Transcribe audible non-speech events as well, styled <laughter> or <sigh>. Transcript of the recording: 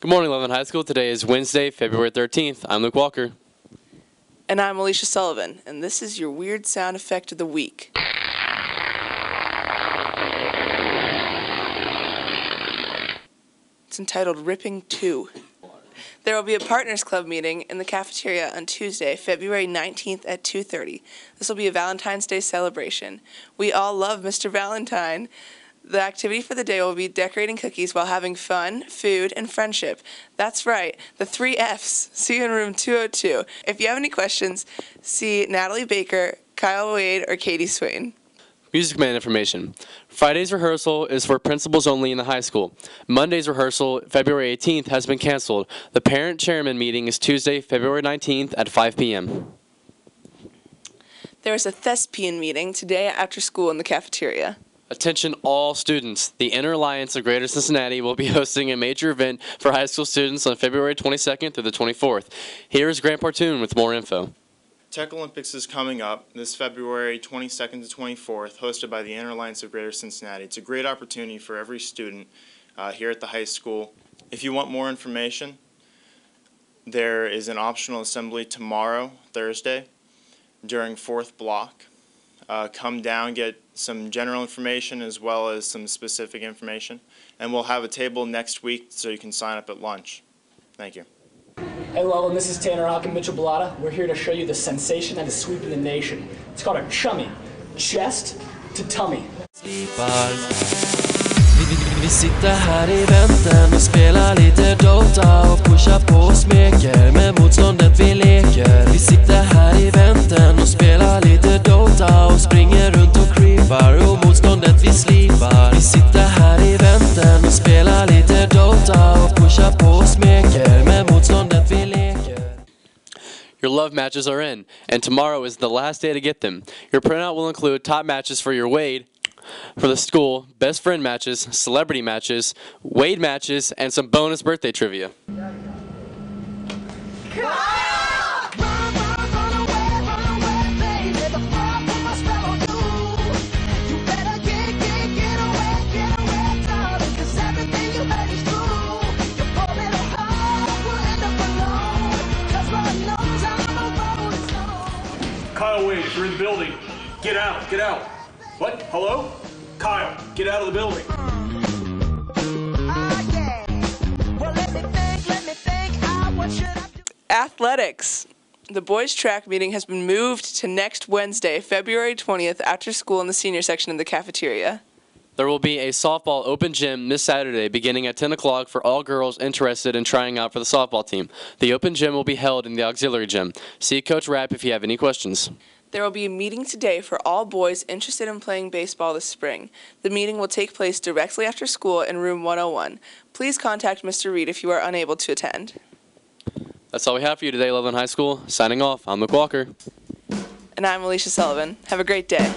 Good morning, Loveland High School. Today is Wednesday, February 13th. I'm Luke Walker. And I'm Alicia Sullivan, and this is your weird sound effect of the week. It's entitled Ripping 2. There will be a Partners Club meeting in the cafeteria on Tuesday, February 19th at 2:30. This will be a Valentine's Day celebration. We all love Mr. Valentine. The activity for the day will be decorating cookies while having fun, food, and friendship. That's right, the three F's. See you in room 202. If you have any questions, see Natalie Baker, Kyle Wade, or Katie Swain. Music Man information. Friday's rehearsal is for principals only in the high school. Monday's rehearsal, February 18th, has been canceled. The parent chairman meeting is Tuesday, February 19th at 5 p.m. There is a thespian meeting today after school in the cafeteria. Attention all students. The INTERalliance of Greater Cincinnati will be <laughs> hosting a major event for high school students on February 22nd through the 24th. Here is Grant Partoon with more info. Tech Olympics is coming up this February 22nd to 24th, hosted by the INTERalliance of Greater Cincinnati. It's a great opportunity for every student uh, here at the high school. If you want more information, there is an optional assembly tomorrow, Thursday, during fourth block. Uh, come down, get some general information as well as some specific information, and we'll have a table next week so you can sign up at lunch. Thank you. Hey Loveland, this is Tanner Hawk and Mitchell Bellata. We're here to show you the sensation that is sweeping the nation. It's called a chummy, chest to tummy. vi, vi, vi sitter här i vänten och spelar lite Dota och pushar på och smeker Your love matches are in, and tomorrow is the last day to get them. Your printout will include top matches for your Wade, for the school, best friend matches, celebrity matches, Wade matches, and some bonus birthday trivia. Kyle if you're in the building, get out, get out. What? Hello? Kyle, get out of the building. Athletics. The boys' track meeting has been moved to next Wednesday, February 20th, after school in the senior section of the cafeteria. There will be a softball open gym this Saturday beginning at 10 o'clock for all girls interested in trying out for the softball team. The open gym will be held in the auxiliary gym. See Coach Rapp if you have any questions. There will be a meeting today for all boys interested in playing baseball this spring. The meeting will take place directly after school in room 101. Please contact Mr. Reed if you are unable to attend. That's all we have for you today, Loveland High School. Signing off, I'm Luke Walker. And I'm Alicia Sullivan. Have a great day.